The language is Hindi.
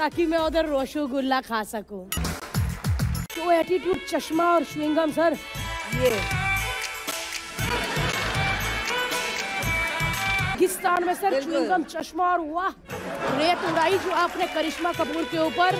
ताकि मैं उधर रसगुल्ला खा सकूँ। तो एटीट्यूड चश्मा और श्विंगम सर ये। पाकिस्तान में सर बिल्कुल। च्युइंगम चश्मा और वाह। रेत उड़ाई जो आपने करिश्मा कपूर के ऊपर।